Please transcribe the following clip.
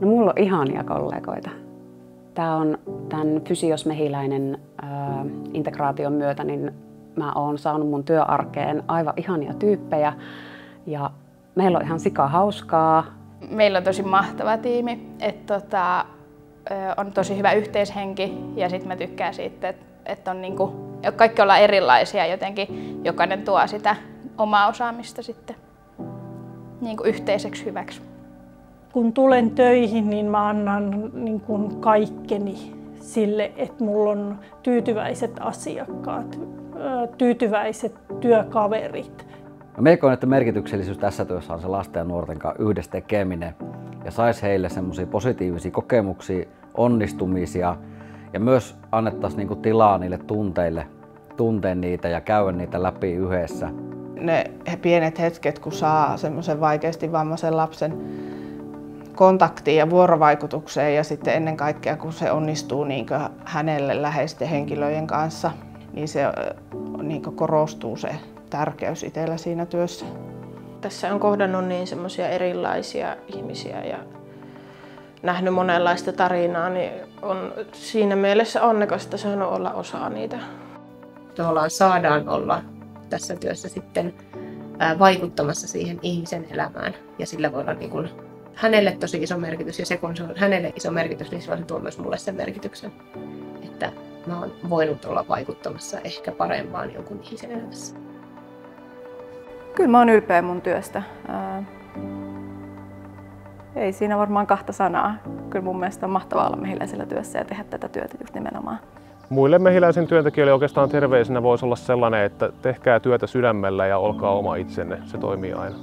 No mulla on ihania kollegoita. Tämä on tämän fysiosmehiläinen ää, integraation myötä, niin mä oon saanut mun työarkeen aivan ihania tyyppejä ja meillä on ihan sika hauskaa. Meillä on tosi mahtava tiimi, että tota, on tosi hyvä yhteishenki ja sitten mä tykkään siitä, että, että on niinku, kaikki ollaan erilaisia jotenkin, jokainen tuo sitä omaa osaamista sitten niinku yhteiseksi hyväksi. Kun tulen töihin, niin mä annan niin kuin kaikkeni sille, että mulla on tyytyväiset asiakkaat, tyytyväiset työkaverit. Mä koen, että merkityksellisyys tässä työssä on se lasten ja nuorten kanssa yhdessä tekeminen ja saisi heille semmoisia positiivisia kokemuksia, onnistumisia ja myös annettaisiin niinku tilaa niille tunteille, tuntea niitä ja käydä niitä läpi yhdessä. Ne pienet hetket, kun saa semmoisen vaikeasti vammaisen lapsen kontaktiin ja vuorovaikutukseen ja sitten ennen kaikkea kun se onnistuu niin hänelle läheisten henkilöiden kanssa, niin se niin korostuu se tärkeys itsellä siinä työssä. Tässä on kohdannut niin semmoisia erilaisia ihmisiä ja nähnyt monenlaista tarinaa, niin on siinä mielessä onnekasta saanut olla osa niitä. Tavallaan saadaan olla tässä työssä sitten vaikuttamassa siihen ihmisen elämään ja sillä voi olla niin kuin hänelle tosi iso merkitys ja se kun se on hänelle iso merkitys, niin silloin se tuo myös mulle sen merkityksen, että mä oon voinut olla vaikuttamassa ehkä parempaan jonkun ihmisen elämässä. Kyllä mä oon ylpeä mun työstä. Ei siinä varmaan kahta sanaa. Kyllä mun mielestä on mahtavaa olla mehiläisellä työssä ja tehdä tätä työtä just nimenomaan. Muille mehiläisen työntekijöille oikeastaan terveisenä voisi olla sellainen, että tehkää työtä sydämellä ja olkaa oma itsenne. Se toimii aina.